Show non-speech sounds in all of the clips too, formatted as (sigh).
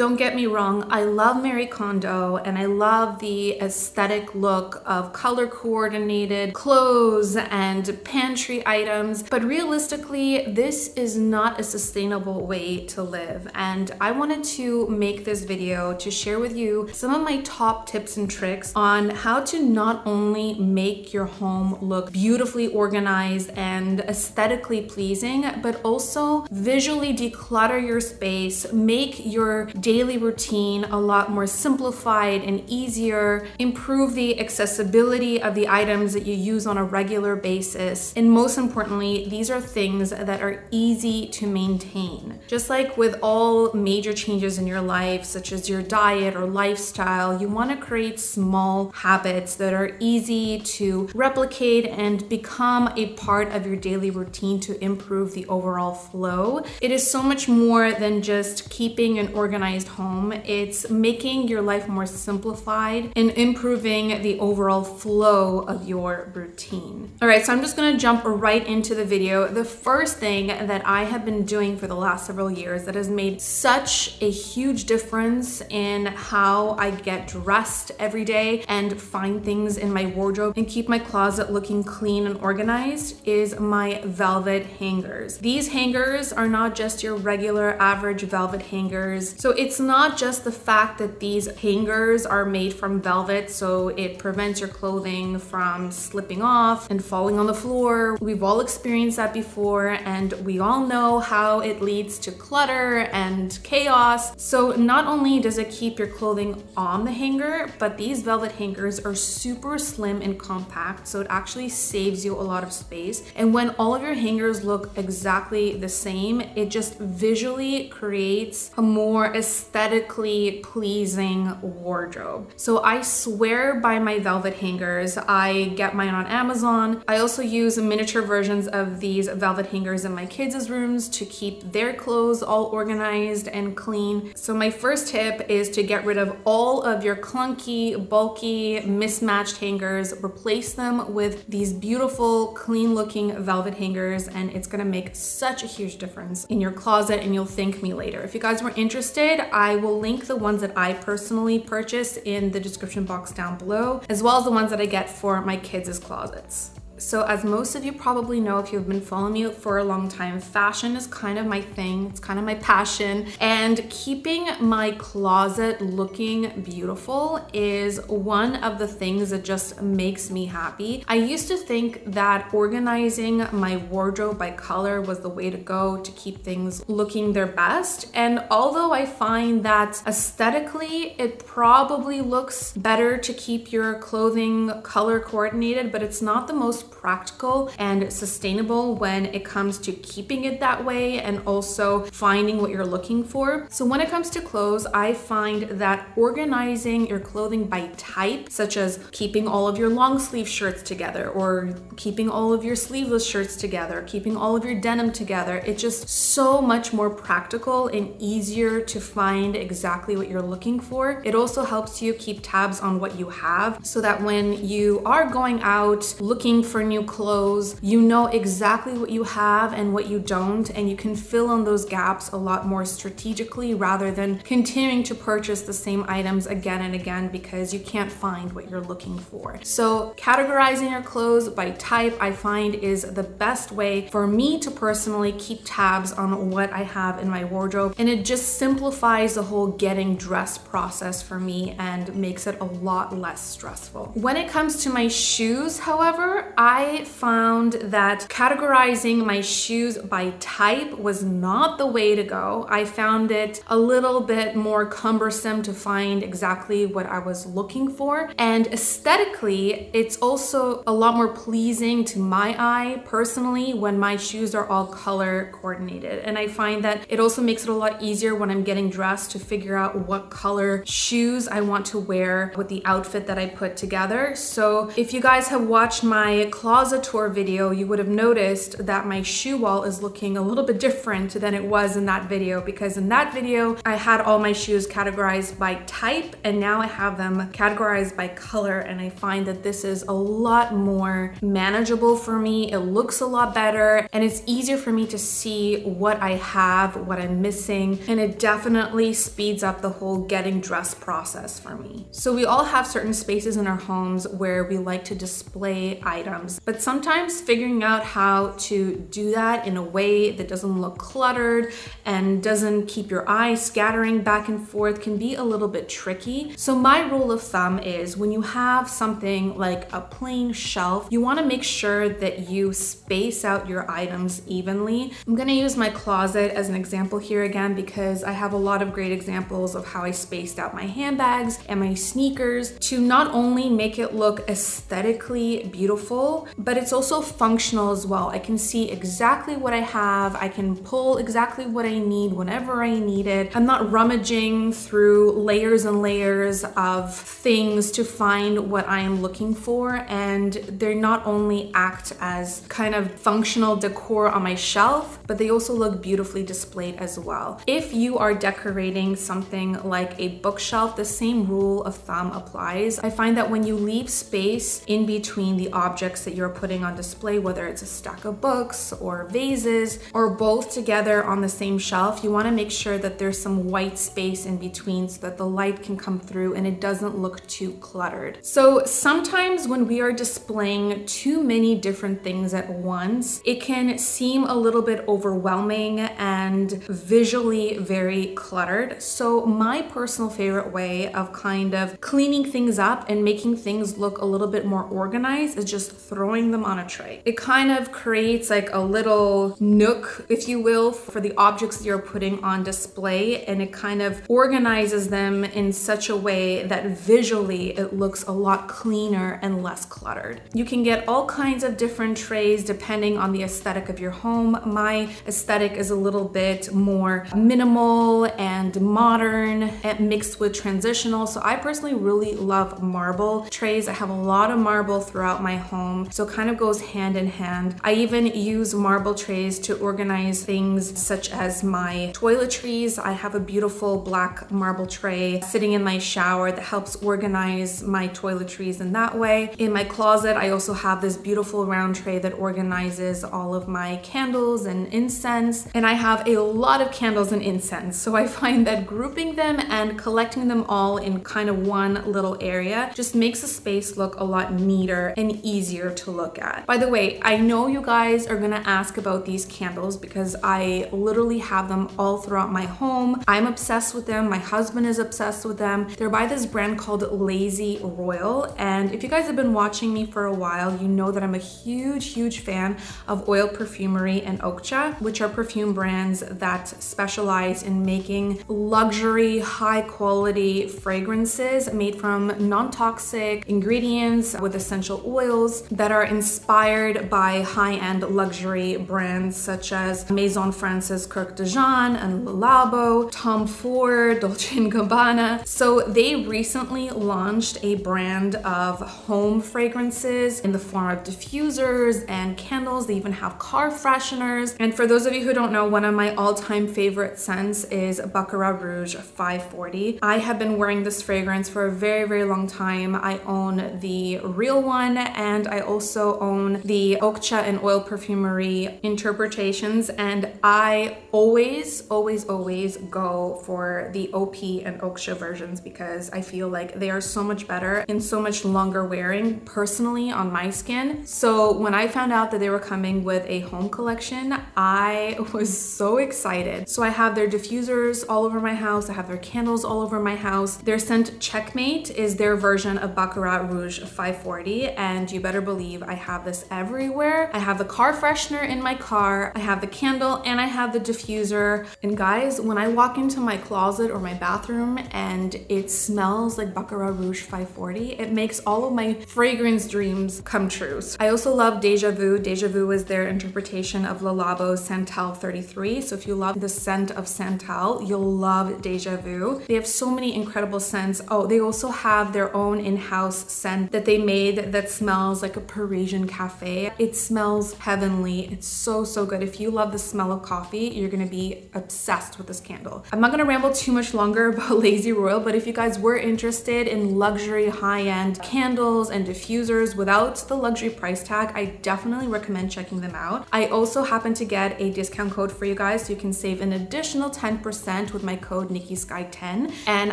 Don't get me wrong, I love Marie Kondo and I love the aesthetic look of color coordinated clothes and pantry items, but realistically, this is not a sustainable way to live. And I wanted to make this video to share with you some of my top tips and tricks on how to not only make your home look beautifully organized and aesthetically pleasing, but also visually declutter your space, make your daily routine a lot more simplified and easier, improve the accessibility of the items that you use on a regular basis, and most importantly, these are things that are easy to maintain. Just like with all major changes in your life, such as your diet or lifestyle, you want to create small habits that are easy to replicate and become a part of your daily routine to improve the overall flow. It is so much more than just keeping an organized home, it's making your life more simplified and improving the overall flow of your routine. All right, so I'm just gonna jump right into the video. The first thing that I have been doing for the last several years that has made such a huge difference in how I get dressed every day and find things in my wardrobe and keep my closet looking clean and organized is my velvet hangers. These hangers are not just your regular average velvet hangers. So it's not just the fact that these hangers are made from velvet so it prevents your clothing from slipping off and falling on the floor. We've all experienced that before and we all know how it leads to clutter and chaos. So not only does it keep your clothing on the hanger, but these velvet hangers are super slim and compact so it actually saves you a lot of space. And when all of your hangers look exactly the same, it just visually creates a more aesthetically pleasing wardrobe. So I swear by my velvet hangers. I get mine on Amazon. I also use miniature versions of these velvet hangers in my kids' rooms to keep their clothes all organized and clean. So my first tip is to get rid of all of your clunky, bulky, mismatched hangers, replace them with these beautiful, clean looking velvet hangers, and it's gonna make such a huge difference in your closet and you'll thank me later. If you guys were interested, I will link the ones that I personally purchased in the description box down below, as well as the ones that I get for my kids' closets. So as most of you probably know if you've been following me for a long time, fashion is kind of my thing. It's kind of my passion. And keeping my closet looking beautiful is one of the things that just makes me happy. I used to think that organizing my wardrobe by color was the way to go to keep things looking their best. And although I find that aesthetically, it probably looks better to keep your clothing color coordinated, but it's not the most practical and sustainable when it comes to keeping it that way and also finding what you're looking for. So when it comes to clothes, I find that organizing your clothing by type, such as keeping all of your long sleeve shirts together or keeping all of your sleeveless shirts together, keeping all of your denim together, it's just so much more practical and easier to find exactly what you're looking for. It also helps you keep tabs on what you have so that when you are going out looking for new clothes, you know exactly what you have and what you don't, and you can fill in those gaps a lot more strategically rather than continuing to purchase the same items again and again because you can't find what you're looking for. So categorizing your clothes by type, I find is the best way for me to personally keep tabs on what I have in my wardrobe. And it just simplifies the whole getting dressed process for me and makes it a lot less stressful. When it comes to my shoes, however, I found that categorizing my shoes by type was not the way to go. I found it a little bit more cumbersome to find exactly what I was looking for. And aesthetically, it's also a lot more pleasing to my eye personally when my shoes are all color coordinated. And I find that it also makes it a lot easier when I'm getting dressed to figure out what color shoes I want to wear with the outfit that I put together. So if you guys have watched my closet tour video, you would have noticed that my shoe wall is looking a little bit different than it was in that video because in that video, I had all my shoes categorized by type and now I have them categorized by color and I find that this is a lot more manageable for me. It looks a lot better and it's easier for me to see what I have, what I'm missing, and it definitely speeds up the whole getting dressed process for me. So we all have certain spaces in our homes where we like to display items, but sometimes figuring out how to do that in a way that doesn't look cluttered and doesn't keep your eye scattering back and forth can be a little bit tricky. So my rule of thumb is when you have something like a plain shelf, you wanna make sure that you space out your items evenly. I'm gonna use my closet as an example here again because I have a lot of great examples of how I spaced out my handbags and my sneakers to not only make it look aesthetically beautiful, but it's also functional as well. I can see exactly what I have. I can pull exactly what I need whenever I need it. I'm not rummaging through layers and layers of things to find what I am looking for. And they're not only act as kind of functional decor on my shelf, but they also look beautifully displayed as well. If you are decorating something like a bookshelf, the same rule of thumb applies. I find that when you leave space in between the objects that you're putting on display, whether it's a stack of books or vases or both together on the same shelf, you wanna make sure that there's some white space in between so that the light can come through and it doesn't look too cluttered. So sometimes when we are displaying too many different things at once, it can seem a little bit overwhelming and visually very cluttered. So my personal favorite way of kind of cleaning things up and making things look a little bit more organized is just throwing them on a tray. It kind of creates like a little nook, if you will, for the objects that you're putting on display and it kind of organizes them in such a way that visually it looks a lot cleaner and less cluttered. You can get all kinds of different trays depending on the aesthetic of your home. My aesthetic is a little bit more minimal and modern and mixed with transitional. So I personally really love marble trays. I have a lot of marble throughout my home. So it kind of goes hand in hand. I even use marble trays to organize things such as my toiletries. I have a beautiful black marble tray sitting in my shower that helps organize my toiletries in that way. In my closet, I also have this beautiful round tray that organizes all of my candles and incense. And I have a lot of candles and incense. So I find that grouping them and collecting them all in kind of one little area just makes the space look a lot neater and easier to look at. By the way, I know you guys are gonna ask about these candles because I literally have them all throughout my home. I'm obsessed with them. My husband is obsessed with them. They're by this brand called Lazy Royal. And if you guys have been watching me for a while, you know that I'm a huge, huge fan of Oil Perfumery and Okja, which are perfume brands that specialize in making luxury, high quality fragrances made from non-toxic ingredients with essential oils that are inspired by high-end luxury brands such as Maison Francis Kurkdjian and Le Labo, Tom Ford, (laughs) Dolce & Gabbana. So they recently launched a brand of home fragrances in the form of diffusers and candles. They even have car fresheners. And for those of you who don't know, one of my all-time favorite scents is Baccarat Rouge 540. I have been wearing this fragrance for a very, very long time. I own the real one and I also own the Okja and Oil Perfumery interpretations and I always, always, always go for the OP and Okja versions because I feel like they are so much better and so much longer wearing personally on my skin. So when I found out that they were coming with a home collection, I (laughs) was so excited. So I have their diffusers all over my house. I have their candles all over my house. Their scent Checkmate is their version of Baccarat Rouge 540 and you better believe I have this everywhere. I have the car freshener in my car, I have the candle and I have the diffuser. And guys, when I walk into my closet or my bathroom and it smells like Baccarat Rouge 540, it makes all of my fragrance dreams come true. So I also love Deja Vu. Deja Vu is their interpretation of Le Labo Santal 33. So if you love the scent of Santal, you'll love Deja Vu. They have so many incredible scents. Oh, they also have their own in-house scent that they made that smells like a Parisian cafe. It smells heavenly. It's so, so good. If you love the smell of coffee, you're gonna be obsessed with this candle. I'm not gonna ramble too much longer (laughs) about Lazy Royal, but if you guys were interested in luxury high-end candles and diffusers without the luxury price tag, I definitely recommend checking them out. I also happen to get a discount code for you guys so you can save an additional 10% with my code NikiSky10 and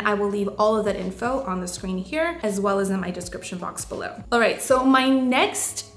I will leave all of that info on the screen here as well as in my description box below. All right, so my next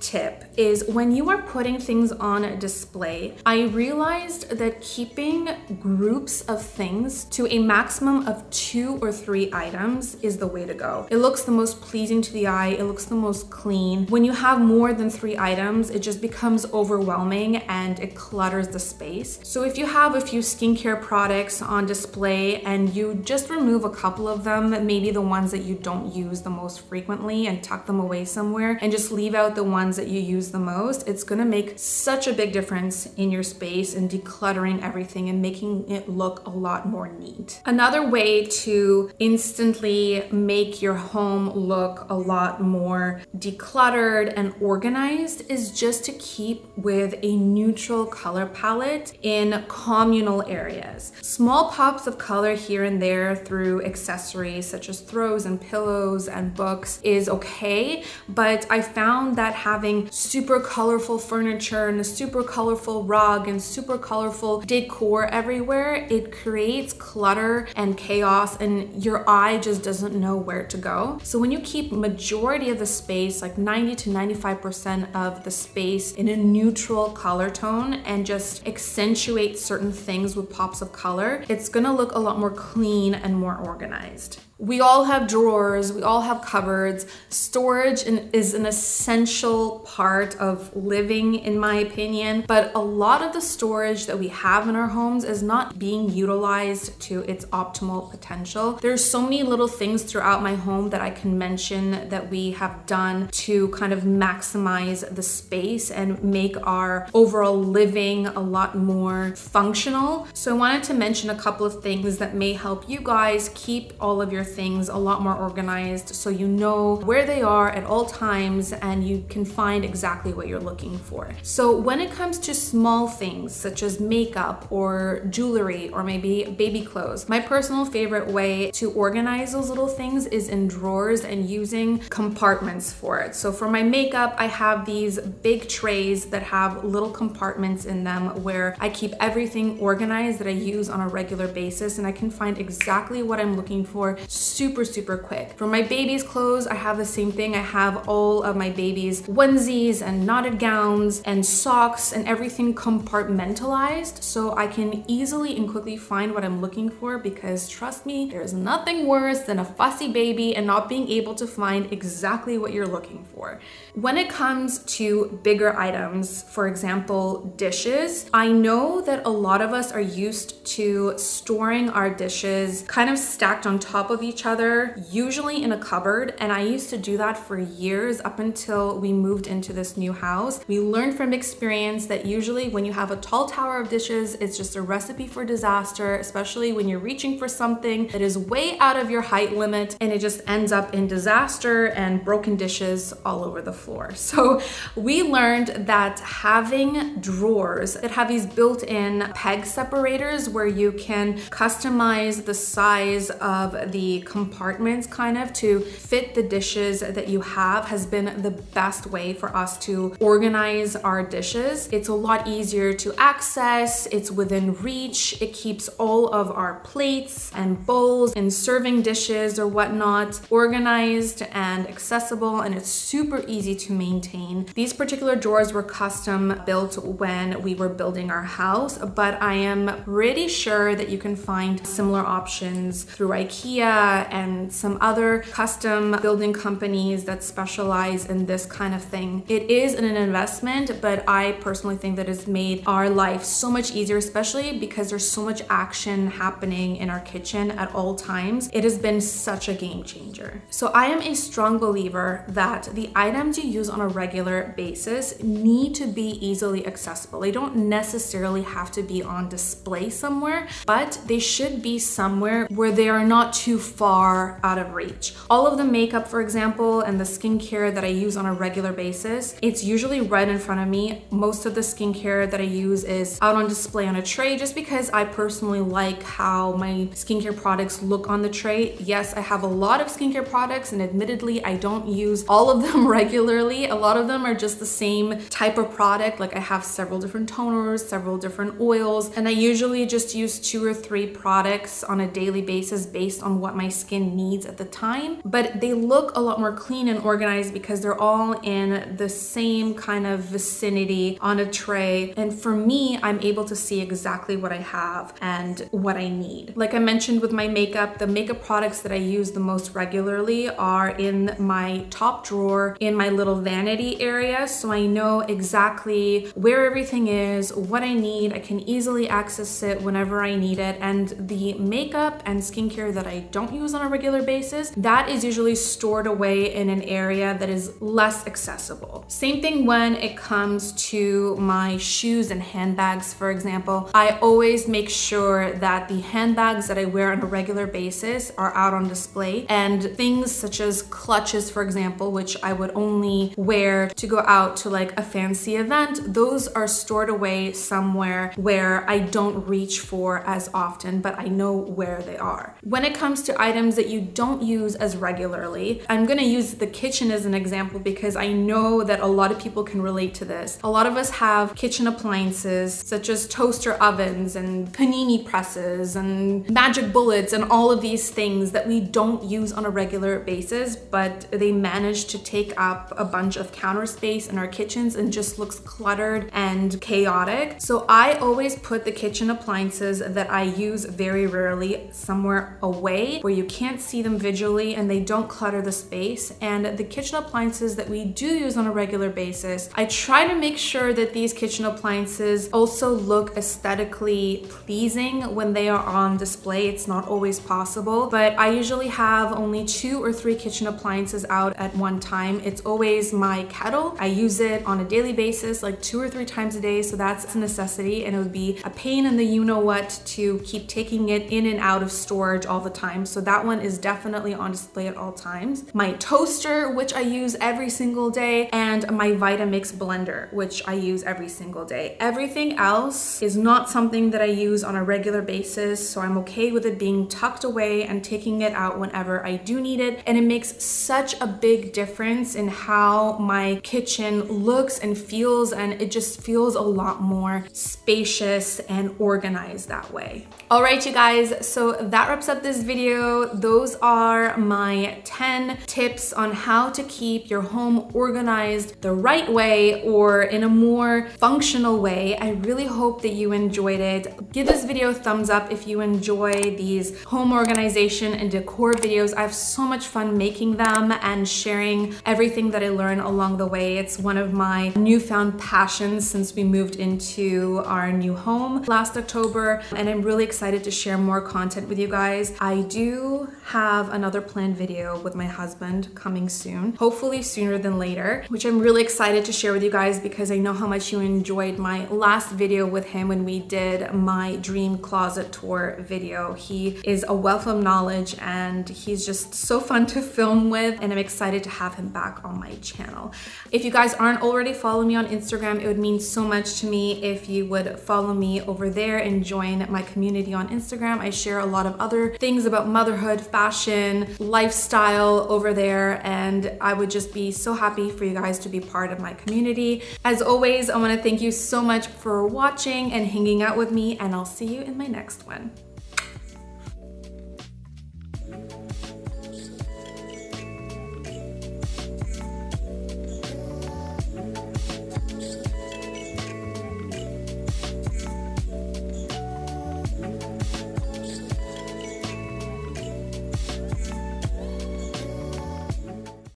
tip is when you are putting things on display, I realized that keeping groups of things to a maximum of two or three items is the way to go. It looks the most pleasing to the eye, it looks the most clean. When you have more than three items, it just becomes overwhelming and it clutters the space. So if you have a few skincare products on display and you just remove a couple of them, maybe the ones that you don't use the most frequently and tuck them away somewhere and just leave out the ones that you use the most, it's gonna make such a big difference in your space and decluttering everything and making it look a lot more neat. Another way to instantly make your home look a lot more decluttered and organized is just to keep with a neutral color palette in communal areas. Small pops of color here and there through accessories such as throws and pillows and books is okay, but I found that having super colorful furniture and a super colorful rug and super colorful decor everywhere, it creates clutter and chaos and your eye just doesn't know where to go. So when you keep majority of the space, like 90 to 95% of the space in a neutral color tone and just accentuate certain things with pops of color, it's gonna look a lot more clean and more organized. We all have drawers, we all have cupboards. Storage is an essential part of living, in my opinion, but a lot of the storage that we have in our homes is not being utilized to its optimal potential. There's so many little things throughout my home that I can mention that we have done to kind of maximize the space and make our overall living a lot more functional. So I wanted to mention a couple of things that may help you guys keep all of your things a lot more organized so you know where they are at all times and you can find exactly what you're looking for. So when it comes to small things such as makeup or jewelry or maybe baby clothes, my personal favorite way to organize those little things is in drawers and using compartments for it. So for my makeup, I have these big trays that have little compartments in them where I keep everything organized that I use on a regular basis and I can find exactly what I'm looking for super, super quick. For my baby's clothes, I have the same thing. I have all of my baby's onesies and knotted gowns and socks and everything compartmentalized so I can easily and quickly find what I'm looking for because trust me, there's nothing worse than a fussy baby and not being able to find exactly what you're looking for. When it comes to bigger items, for example, dishes, I know that a lot of us are used to storing our dishes kind of stacked on top of each other, usually in a cupboard. And I used to do that for years up until we moved into this new house. We learned from experience that usually when you have a tall tower of dishes, it's just a recipe for disaster, especially when you're reaching for something that is way out of your height limit and it just ends up in disaster and broken dishes all over the floor. (laughs) So we learned that having drawers that have these built-in peg separators where you can customize the size of the compartments kind of to fit the dishes that you have has been the best way for us to organize our dishes. It's a lot easier to access, it's within reach, it keeps all of our plates and bowls and serving dishes or whatnot organized and accessible and it's super easy to maintain. These particular drawers were custom built when we were building our house, but I am pretty sure that you can find similar options through IKEA and some other custom building companies that specialize in this kind of thing. It is an investment, but I personally think that it's made our life so much easier, especially because there's so much action happening in our kitchen at all times. It has been such a game changer. So I am a strong believer that the items you use on a regular basis need to be easily accessible. They don't necessarily have to be on display somewhere, but they should be somewhere where they are not too far out of reach. All of the makeup, for example, and the skincare that I use on a regular basis, it's usually right in front of me. Most of the skincare that I use is out on display on a tray just because I personally like how my skincare products look on the tray. Yes, I have a lot of skincare products and admittedly, I don't use all of them (laughs) regularly. A lot of them are just the same type of product. Like I have several different toners, several different oils, and I usually just use two or three products on a daily basis based on what my skin needs at the time. But they look a lot more clean and organized because they're all in the same kind of vicinity on a tray. And for me, I'm able to see exactly what I have and what I need. Like I mentioned with my makeup, the makeup products that I use the most regularly are in my top drawer in my little vanity area. So I know exactly where everything is, what I need. I can easily access it whenever I need it. And the makeup and skincare that I don't use on a regular basis, that is usually stored away in an area that is less accessible. Same thing when it comes to my shoes and handbags, for example. I always make sure that the handbags that I wear on a regular basis are out on display and things such as clutches, for example, which I would only wear to go out to like a fancy event, those are stored away somewhere where I don't reach for as often, but I know where they are. When it comes to items that you don't use as regularly, I'm gonna use the kitchen as an example because I know that a lot of people can relate to this. A lot of us have kitchen appliances such as toaster ovens and panini presses and magic bullets and all of these things that we don't use on a regular basis, but they manage to take up a bunch of counter space in our kitchens and just looks cluttered and chaotic. So I always put the kitchen appliances that I use very rarely somewhere away where you can't see them visually and they don't clutter the space. And the kitchen appliances that we do use on a regular basis, I try to make sure that these kitchen appliances also look aesthetically pleasing when they are on display. It's not always possible, but I usually have only two or three kitchen appliances out at one time. It's always my kettle. I use it on a daily basis, like two or three times a day. So that's a necessity. And it would be a pain in the you know what to keep taking it in and out of storage all the time. So that one is definitely on display at all times. My toaster, which I use every single day, and my Vitamix blender, which I use every single day. Everything else is not something that I use on a regular basis. So I'm okay with it being tucked away and taking it out whenever I do need it. And it makes such a big difference in how my kitchen looks and feels. And it just feels a lot more spacious and organized that way. All right, you guys, so that wraps up this video. Those are my 10 tips on how to keep your home organized the right way or in a more functional way. I really hope that you enjoyed it. Give this video a thumbs up if you enjoy these home organization and decor videos. I have so much fun making them and sharing everything that I learn along the way. It's one of my newfound passions since we moved into our new home last October, and I'm really excited to share more content with you guys. I do you have another planned video with my husband coming soon, hopefully sooner than later, which I'm really excited to share with you guys because I know how much you enjoyed my last video with him when we did my dream closet tour video. He is a wealth of knowledge and he's just so fun to film with and I'm excited to have him back on my channel. If you guys aren't already following me on Instagram, it would mean so much to me if you would follow me over there and join my community on Instagram. I share a lot of other things about motherhood, fashion, lifestyle over there and I would just be so happy for you guys to be part of my community. As always, I wanna thank you so much for watching and hanging out with me and I'll see you in my next one.